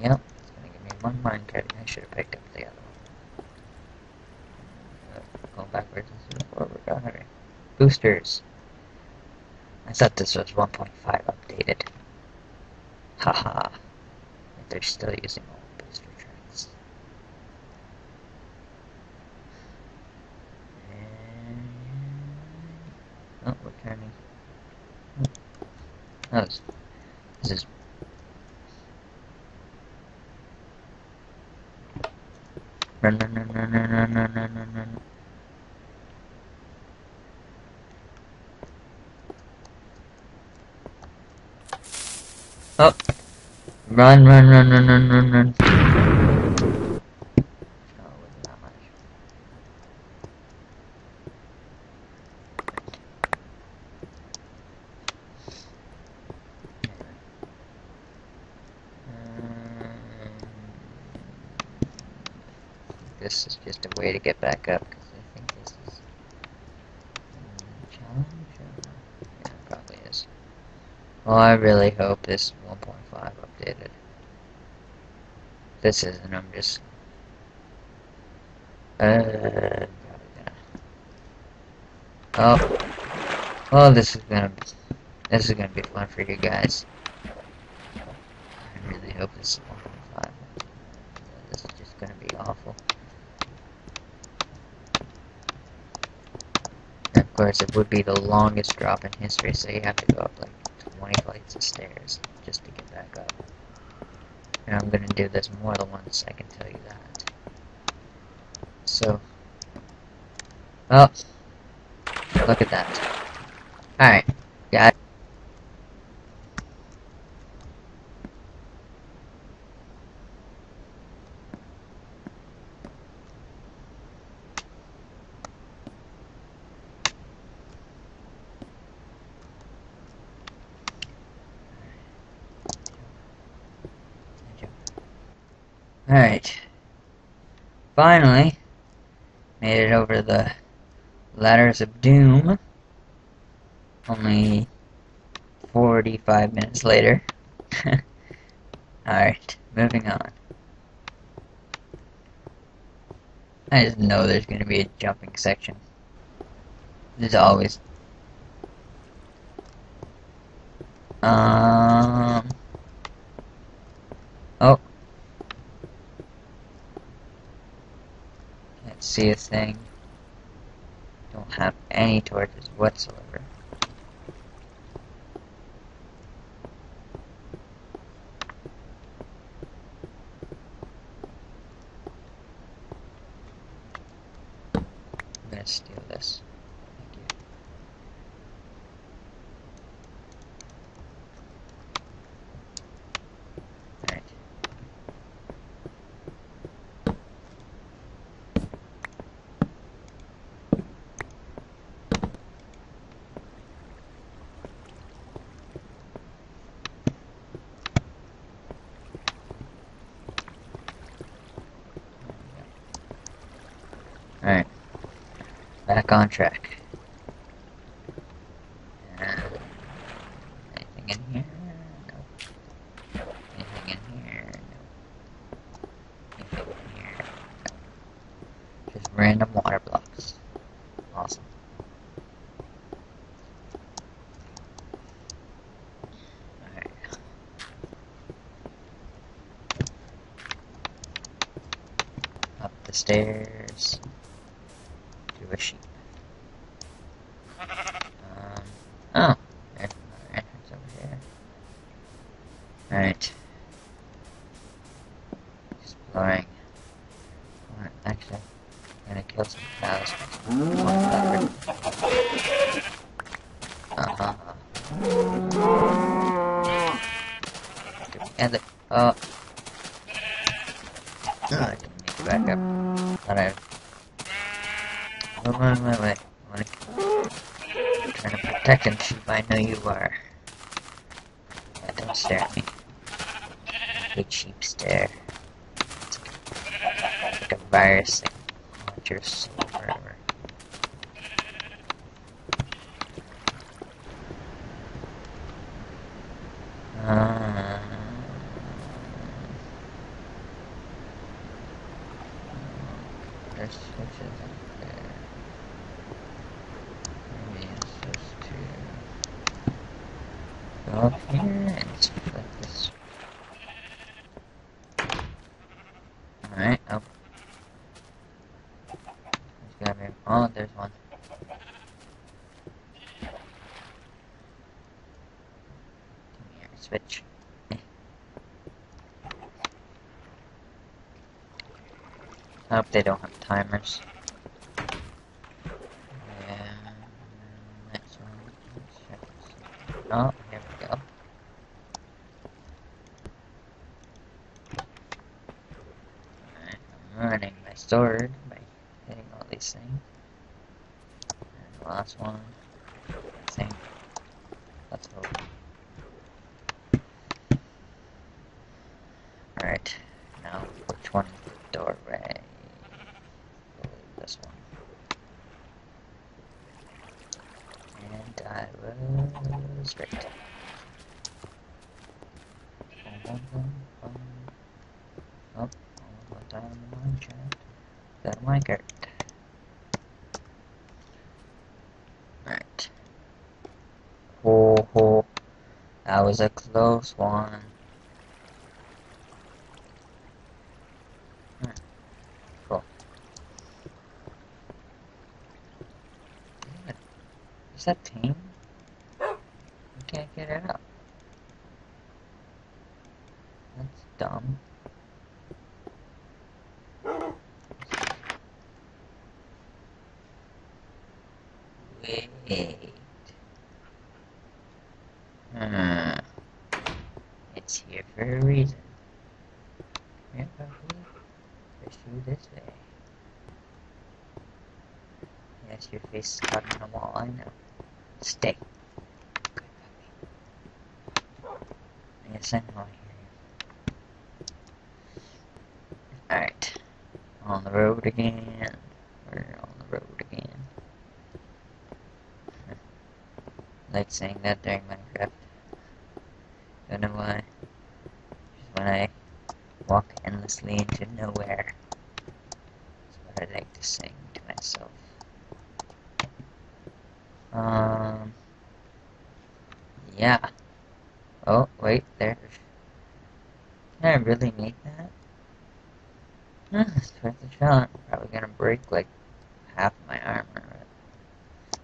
Yep, it's gonna give me one minecart. I should have picked up the other one. Uh, going backwards instead of forward. Alright. Boosters. I thought this was 1.5 updated. Haha. They're still using old booster tracks. And... Oh, we're turning. Oh, this, this is Run, run, run, run, run, run, run, run, run, run. Oh! Run, run, run, run, run, run, run. Oh, it wasn't that much. Um, this is just a way to get back up because I think this is challenge. Yeah, it probably is. Well, I really hope this 1.5 updated. This isn't. I'm just. Uh. Oh, oh, this is gonna. This is gonna be fun for you guys. I really hope this is 1.5. This is just gonna be awful. And of course, it would be the longest drop in history, so you have to go up like 20 flights of stairs just to get back up. And I'm gonna do this more than once, I can tell you that. So. Oh. Look at that. Alright. Yeah. Alright. Finally, made it over the ladders of doom. Only 45 minutes later. Alright, moving on. I just know there's going to be a jumping section. There's always. Um. Oh. A thing. Don't have any torches whatsoever. I'm gonna steal this. Thank you. Alright. Alright. Back on track. In here? In here? In here? Just random water blocks. Awesome. Alright. Up the stairs Um, oh, there's another entrance over here. Alright. Exploring. Actually, I'm gonna kill some cows. Uh-huh. And the, oh. Oh, I it back up. Thought I Wait, wait. I wanna... I'm trying to protect him, sheep. I know you are. Yeah, don't stare at me. Big sheep stare. It's like, a virus that can haunt your soul forever. Uh, Alright, oh. There's one. Switch. I hope they don't have timers. Yeah. Next one. Let's check this. Oh, here we go. Alright, I'm sword by hitting all these things. And the last one. Same. Let's hope. Alright, now which one is the doorway? I believe this one. And I was right. Bum, bum, bum, bum. Oh, almost went down the mine shaft. Got a minecart. Right. Ho ho. That was a close one. Alright. Cool. Is that tame? I can't get it up. That's dumb. Wait. Hmm. It's here for a reason. Yeah, probably. Pursue this way. Yes, your face caught in the wall, I know. Stay. Good puppy. Yes, I know I hear you. Alright. On the road again. We're on the road again. like saying that during Minecraft. Don't know why. When I walk endlessly into nowhere. That's what I like to sing to myself. Um. Yeah. Oh, wait, there. Can I really make that? Huh, it's worth a shot. Probably gonna break like half my armor.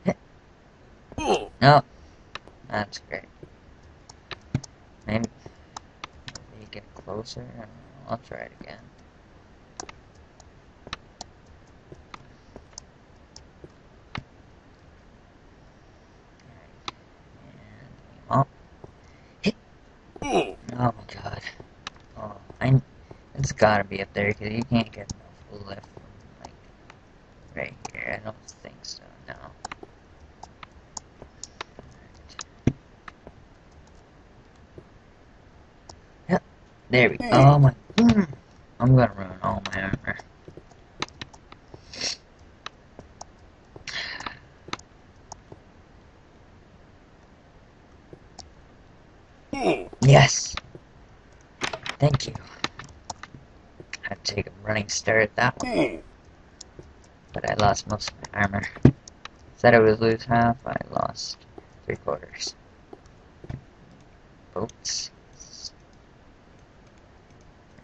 No. That's great. Maybe, maybe get closer. I don't know. I'll try it again. Alright. And oh. Oh my god. Oh, I. It's gotta be up there because you can't get enough lift from like right here. I don't think so. No. Yep. There we go. Oh my. Mm, I'm gonna ruin all my armor. Yes. Thank you. I had to take a running start at that one. Hmm. But I lost most of my armor. Said I would lose half, I lost three quarters. Boats.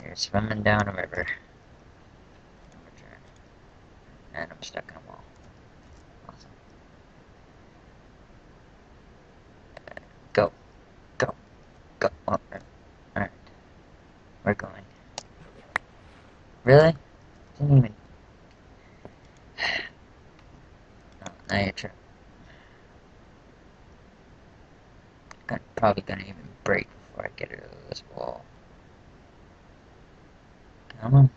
You're swimming down a river. And I'm stuck in a wall. Awesome. Uh, go. Go. Go. Oh, Alright. We're going. Really? Hmm. Didn't even. No, now you're true. Gonna, probably gonna even break before I get rid of this wall. Come on.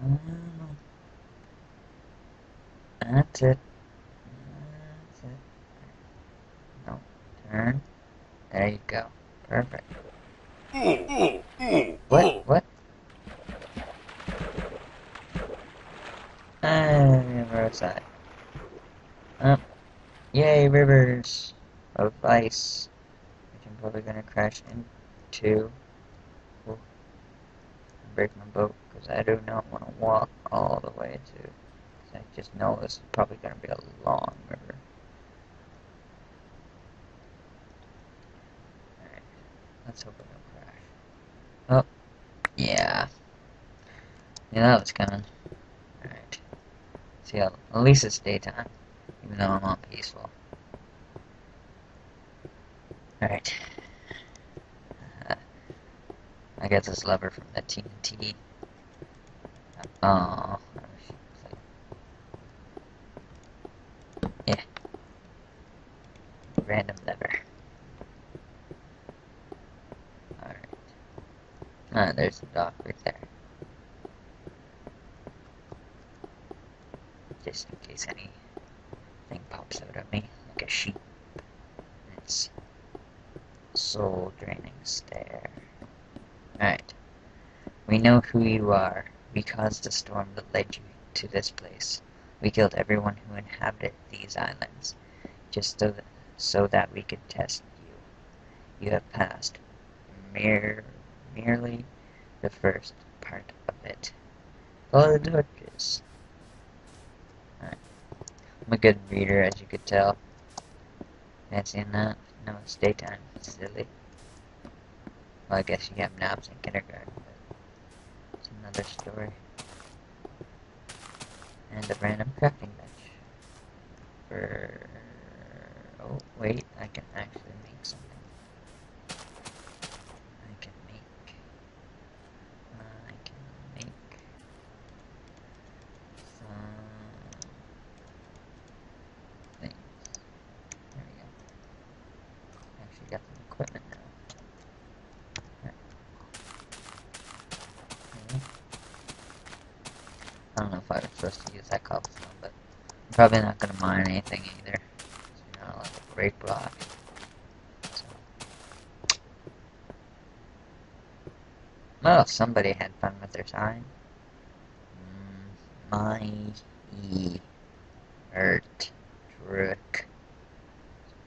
Come on. That's it. That's it. No. Turn. There you go. Perfect. Hmm. Hmm. What? What? Ah, roadside. Oh. Yay, rivers of ice. Which I'm probably gonna crash into. Break my boat, because I do not want to walk all the way to. I just know this is probably gonna be a long river. Alright. Let's hope it don't crash. Oh, yeah. Yeah, that was coming. At least it's daytime, even though I'm on peaceful. Alright. Uh, I got this lever from the TNT. Oh, yeah. Random lever. Alright. Ah, there's the dock right there. Just in case anything pops out at me, like a sheep. It's soul draining stare. Alright. We know who you are. We caused the storm that led you to this place. We killed everyone who inhabited these islands, just so that, so that we could test you. You have passed mere, merely the first part of it. Follow the torches. I'm a good reader, as you could tell. Fancy that? No, it's daytime. Silly. Well, I guess you have naps in kindergarten It's another story. And a random crafting bench. For... Oh, wait, I can actually make something. I can make... I can make... Some... Things. There we go. Actually got some equipment now. I don't know if I was supposed to use that cobblestone, but I'm probably not going to mine anything either. A break block. So. Well, somebody had fun with their sign. Mm, my e ert trick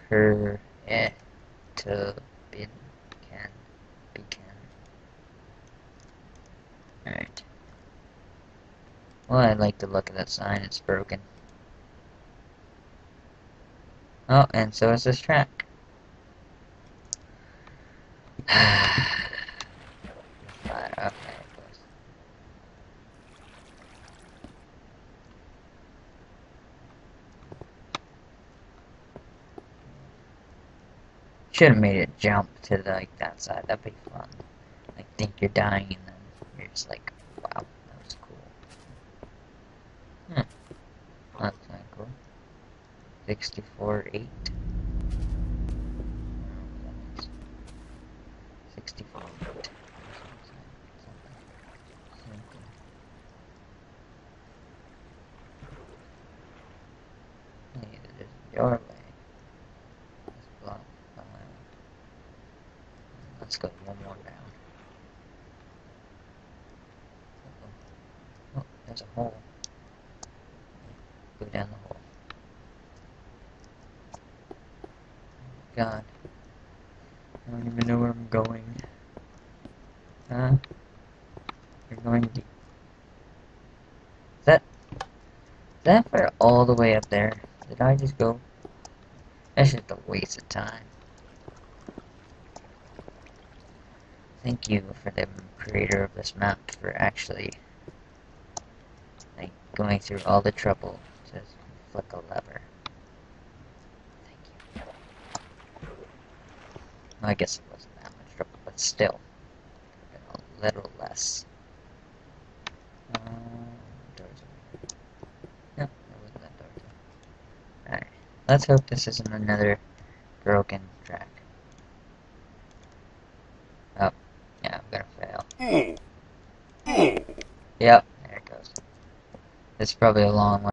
per eh to bin can begin. Alright. Well, I like the look of that sign. It's broken. Oh, and so is this track. Should have made it jump to the, like that side. That'd be fun. Like think you're dying and then you're just like 64 8 64 8 hey, there's a doorway let's go one more down oh, there's a hole go down the hole God. I don't even know where I'm going. Huh? We're going deep. Is that... Is that for all the way up there? Did I just go... That's just a waste of time. Thank you for the creator of this map for actually like going through all the trouble to flick a lever. I guess it wasn't that much trouble, but still. A little less. Uh, doors Yep, wasn't that door. Alright. Let's hope this isn't another broken track. Oh. Yeah, I'm gonna fail. Yep, there it goes. It's probably a long one.